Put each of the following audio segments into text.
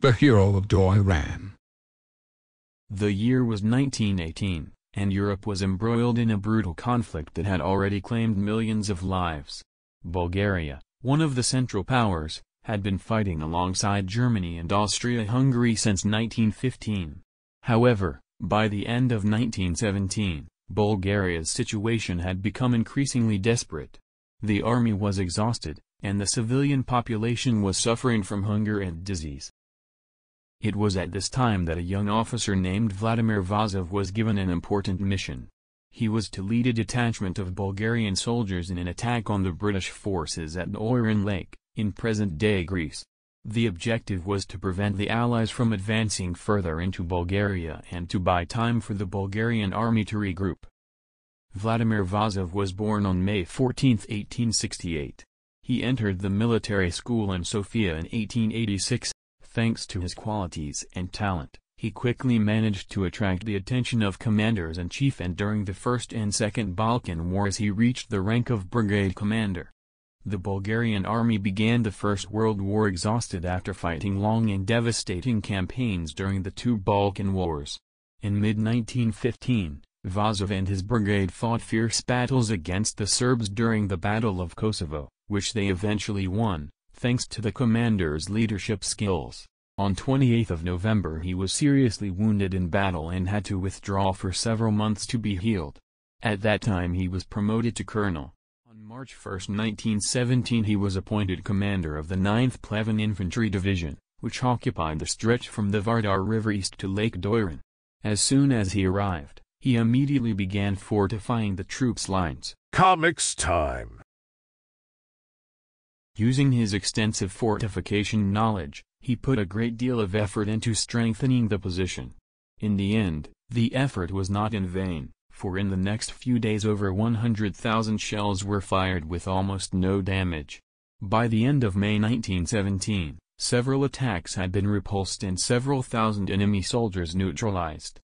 the hero of Doiran. The year was 1918, and Europe was embroiled in a brutal conflict that had already claimed millions of lives. Bulgaria, one of the Central Powers, had been fighting alongside Germany and Austria-Hungary since 1915. However, by the end of 1917, Bulgaria's situation had become increasingly desperate. The army was exhausted, and the civilian population was suffering from hunger and disease. It was at this time that a young officer named Vladimir Vazov was given an important mission. He was to lead a detachment of Bulgarian soldiers in an attack on the British forces at Doiran Lake, in present-day Greece. The objective was to prevent the Allies from advancing further into Bulgaria and to buy time for the Bulgarian army to regroup. Vladimir Vazov was born on May 14, 1868. He entered the military school in Sofia in 1886. Thanks to his qualities and talent, he quickly managed to attract the attention of commanders-in-chief and during the First and Second Balkan Wars he reached the rank of brigade commander. The Bulgarian army began the First World War exhausted after fighting long and devastating campaigns during the two Balkan Wars. In mid-1915, Vazov and his brigade fought fierce battles against the Serbs during the Battle of Kosovo, which they eventually won, thanks to the commander's leadership skills. On 28 November he was seriously wounded in battle and had to withdraw for several months to be healed. At that time he was promoted to colonel. On March 1, 1917 he was appointed commander of the 9th Pleven Infantry Division, which occupied the stretch from the Vardar River east to Lake Doiran. As soon as he arrived, he immediately began fortifying the troops' lines. Comics time. Using his extensive fortification knowledge, he put a great deal of effort into strengthening the position. In the end, the effort was not in vain, for in the next few days over 100,000 shells were fired with almost no damage. By the end of May 1917, several attacks had been repulsed and several thousand enemy soldiers neutralized.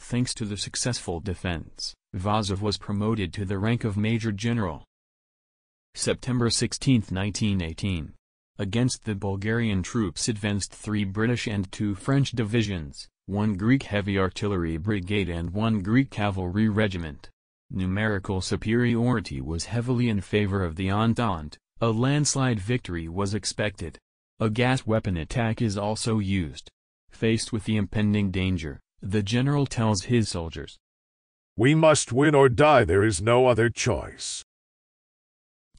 Thanks to the successful defense, Vazov was promoted to the rank of Major General. September 16, 1918. Against the Bulgarian troops advanced three British and two French divisions, one Greek heavy artillery brigade and one Greek cavalry regiment. Numerical superiority was heavily in favor of the Entente, a landslide victory was expected. A gas weapon attack is also used. Faced with the impending danger, the general tells his soldiers, We must win or die there is no other choice.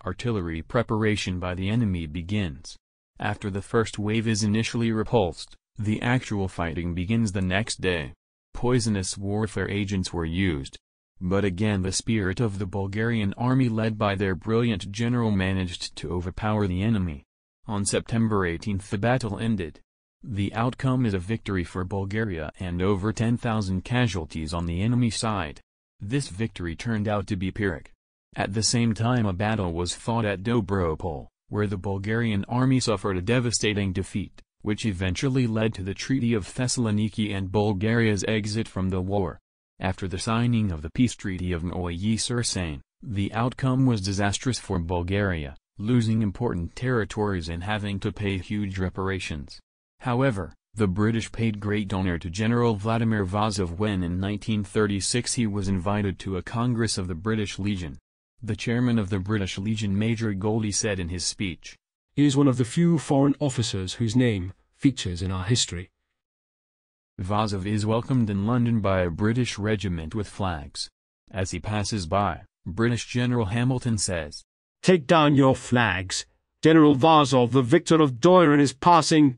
Artillery preparation by the enemy begins. After the first wave is initially repulsed, the actual fighting begins the next day. Poisonous warfare agents were used. But again the spirit of the Bulgarian army led by their brilliant general managed to overpower the enemy. On September 18 the battle ended. The outcome is a victory for Bulgaria and over 10,000 casualties on the enemy side. This victory turned out to be Pyrrhic. At the same time a battle was fought at Dobropol, where the Bulgarian army suffered a devastating defeat, which eventually led to the Treaty of Thessaloniki and Bulgaria's exit from the war. After the signing of the peace treaty of Neuilly-sur-Seine, the outcome was disastrous for Bulgaria, losing important territories and having to pay huge reparations. However, the British paid great honor to General Vladimir Vazov when in 1936 he was invited to a Congress of the British Legion. The chairman of the British Legion Major Goldie said in his speech, He is one of the few foreign officers whose name features in our history. Vazov is welcomed in London by a British regiment with flags. As he passes by, British General Hamilton says, Take down your flags. General Vazov, the victor of Doiran, is passing.